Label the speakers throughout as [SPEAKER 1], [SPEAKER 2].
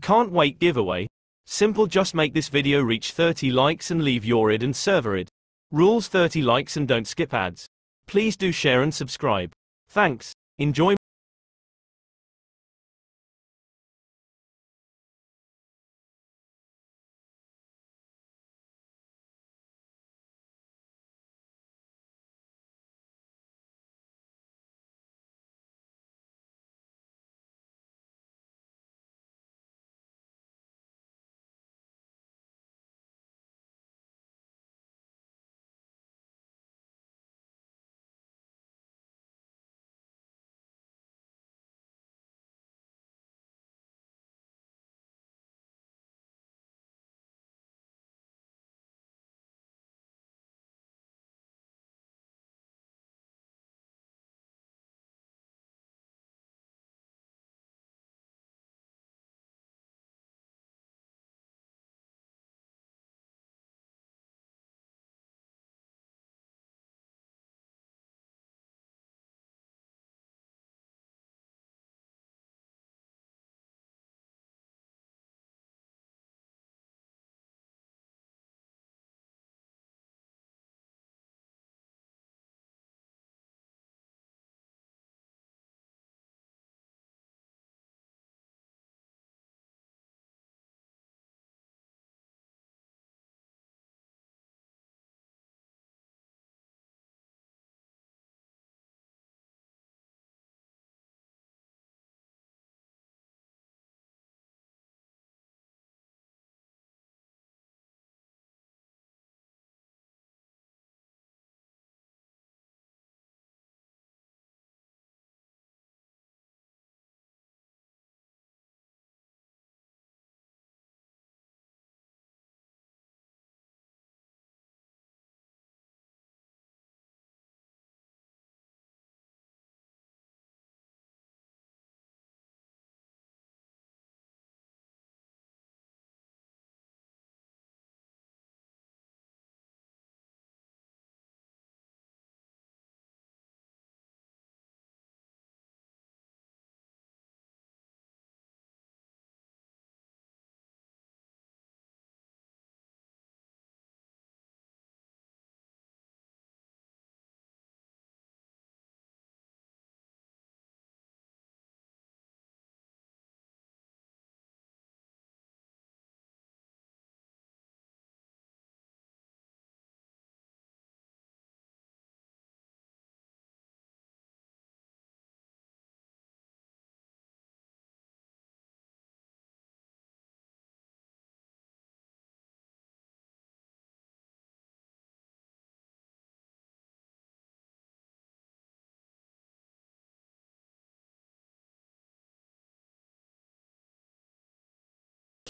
[SPEAKER 1] Can't wait giveaway. Simple just make this video reach 30 likes and leave your id and server id. Rules 30 likes and don't skip ads. Please do share and subscribe. Thanks. Enjoy.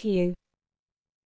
[SPEAKER 2] Q